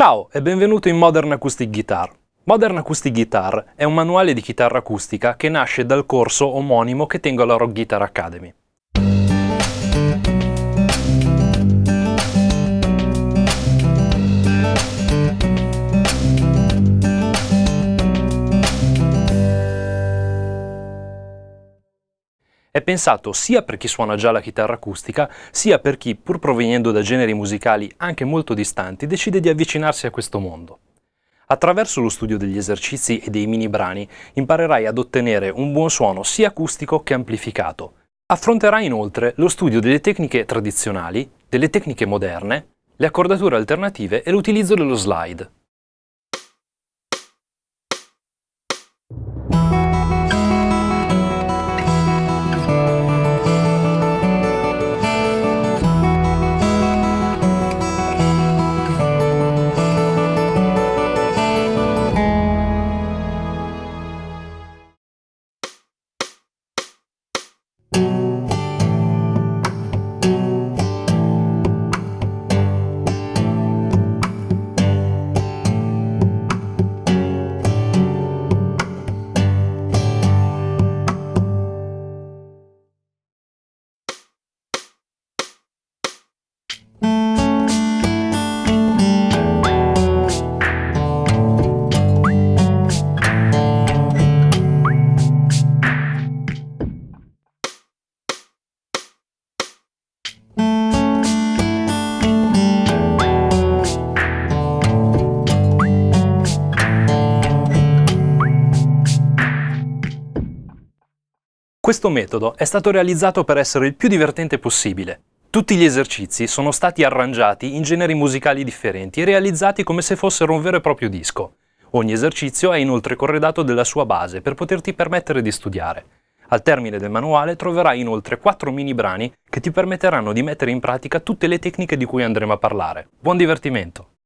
Ciao e benvenuto in Modern Acoustic Guitar. Modern Acoustic Guitar è un manuale di chitarra acustica che nasce dal corso omonimo che tengo alla Rock Guitar Academy. È pensato sia per chi suona già la chitarra acustica, sia per chi, pur provenendo da generi musicali anche molto distanti, decide di avvicinarsi a questo mondo. Attraverso lo studio degli esercizi e dei mini brani imparerai ad ottenere un buon suono sia acustico che amplificato. Affronterai inoltre lo studio delle tecniche tradizionali, delle tecniche moderne, le accordature alternative e l'utilizzo dello slide. Questo metodo è stato realizzato per essere il più divertente possibile. Tutti gli esercizi sono stati arrangiati in generi musicali differenti e realizzati come se fossero un vero e proprio disco. Ogni esercizio è inoltre corredato della sua base per poterti permettere di studiare. Al termine del manuale troverai inoltre 4 mini brani che ti permetteranno di mettere in pratica tutte le tecniche di cui andremo a parlare. Buon divertimento!